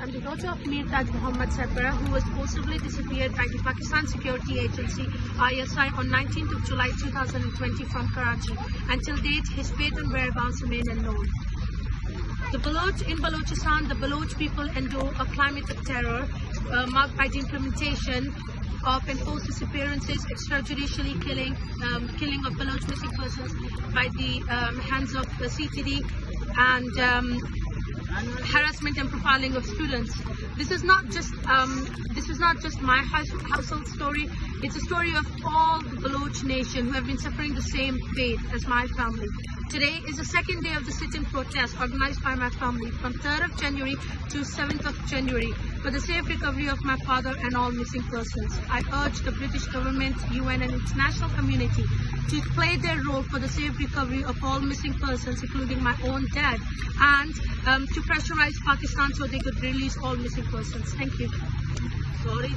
I'm the daughter of Mir Taj Muhammad Sarpara, who was forcibly disappeared by the Pakistan Security Agency ISI on 19th of July 2020 from Karachi. Until date, his fate and whereabouts remain unknown. The Baloch in Balochistan, the Baloch people endure a climate of terror uh, marked by the implementation of enforced disappearances, extrajudicially killing, um, killing of Baloch missing persons by the um, hands of the CTD, and um, harassment and profiling of students. This is not just um, this is not just my house, household story. It's a story of all nation who have been suffering the same fate as my family. Today is the second day of the sit-in protest organized by my family from 3rd of January to 7th of January for the safe recovery of my father and all missing persons. I urge the British government, UN and international community to play their role for the safe recovery of all missing persons, including my own dad, and um, to pressurize Pakistan so they could release all missing persons. Thank you. Sorry.